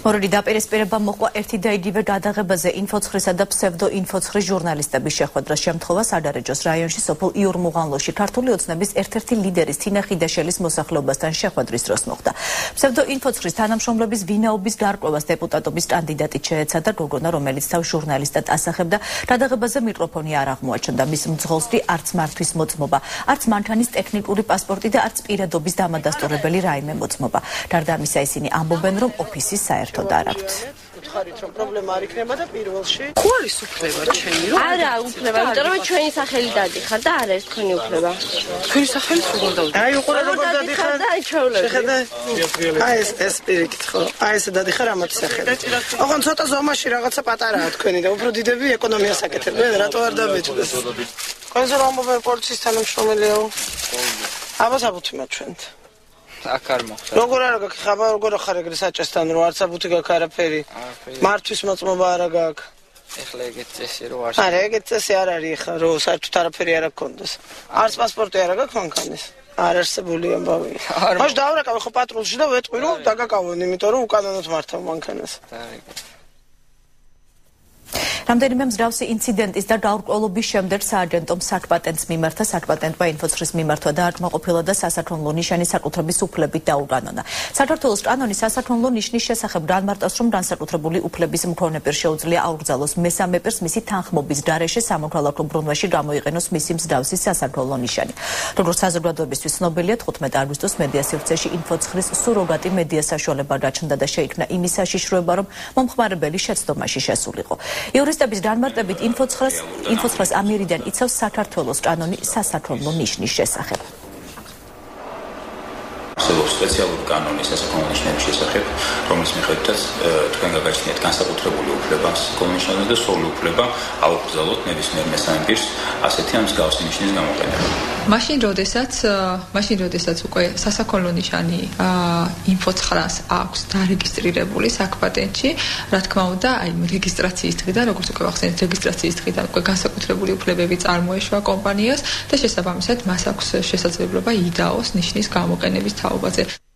მოროდი დაპირისპირება მოყვა ერთი და იგივე გადაღებაზე ინფოცხრისა და ფსევდოინფოცხრის ჟურნალისტების შეხვედრას შემთხვევა სადარეჯოს რაიონში სოფელ იურმუღანლოში ქართული ოცნების ერთ-ერთი ლიდერის თინა ხიდაშელის მოსახლეობასთან შეხვედრის დროს მოხდა. ფსევდოინფოცხრის თანამშრომლების ვინაობის გარკვევას დეპუტატობის კანდიდატი შეეცადა გოგონა, რომელიც თავ ჟურნალისტად ასახებდა, გადაღებაზე მიკროფონი არ აღმოაჩნდა. მის მძღოლს არც მართვის მოწმობა, არც მანქანის ტექნიკური პასპორტი და არც პირადობის დამადასტურებელი რაიმე მოწმობა. გარდა ამისა ისინი ამბობენ, რომ ოფისის საერთოდ არ აქვთ. ხარით რომ პრობლემა არ იქნება და პირველში ხო არის უფლება ჩემი რომ არა უფლება იმიტომ რომ ჩვენი სახელი დადიხარ და არა ეს თქვენი უფლება. თქვენი სახელი როგორ დავდიხარ აი უყურე როგორ დადიხარ? და ჩვეულები შეხედე აი ეს ეს პირიქით ხო? აი ეს დადიხარ ამათ სახელი ოღონ ცოტა ზომაში რაღაცა პატარაა თქვენი და უფრო დიდები ეკონომიას აკეთებენ რატო არ დამეჭდეს კონსერვ ამბობენ პოლიციის თანამშრომელიაო აბა საბუთი მათ ჩვენთ აქ არ მოხდა. როგორ არა გაქვს ხაბარ როგორ ხარ ეგრე საჭესთან რომ არც აბუთი გაქვს არაფერი. მართვის მოწმობა არა გაქვს. ეხლა ეგეთ წესი რო არ არა ეგეთ წესი არ არის ხა რომ საერთოდ არაფერი არ გქონდეს. არც პასპორტი არ გაქვს მანქანის. არ არსებული ამბავი. მაშ დავრაკავ ხო პატრულში და ვეტყვი რომ დაგაკავონ იმიტომ რომ უკანონოდ მართავ მანქანას. და ეგეთ. რამდენიმე მსგავსი ინციდენტის და გაურკვევლობის შემდეგ სააგენტომ საკპატენტს მიმართა საკპატენტმა ინფოცრის მიმართვა და აკმაყოფილა და სასაქონლო ნიშანის საკუთრების უფლებით დაუკანონა. საქართველოს კანონი სასაქონლო ნიშნის შესახებ განმარტავს, რომ განსაკუთრებული უფლების მქონე პირ შეუძლია აუგზავნოს მესამე პირს მისი თანხმობის გარეშე სამოქალაქო ბრუნვაში გამოიყენოს მისი მსგავსი სასაქონლო ნიშანი. როგორც საზოგადოებისთვის ცნობილია 15 აგვისტოს მედია სივრცეში ინფოცრის სუროგატი მედია საშუალება გაჩნდა და შეიქმნა იმის საშიშროება, რომ მომხმარებელი შეცდომაში შესულიყო. იურისტების განმარტებით ინფოცხრას ინფოცხრას ამირიდან იცავს საქართველოს კანონი სასაქონლო ნიშნის შესახებ. არსებობს სპეციალური კანონი სასაქონლო ნიშნების შესახებ, რომლის მიხედვითაც თქვენ გაგაჩნიათ განსაკუთრებული უფლება სასაქონლო ნიშნებზე და სრული უფლება აუკრძალოთ ნებისმიერ მესამე პირს ასეთი ამ მსგავსი ნიშნის გამოყენება. მაშინ როდესაც მაშინ როდესაც უკვე სასაქონლო ნიშანი ინფო9-ს აქვს დარეგისტრირებული საკპატენტში, რა თქმა უნდა, აი რეგისტრაციის დღიდან, როგორც უკვე ახსენეთ, რეგისტრაციის დღიდან უკვე განსაკუთრებული უფლებები წარმოეშვა კომპანიას და შესაბამისად მას აქვს შესაძლებლობა იდაოს ნიშნის გამოყენების თაობაზე.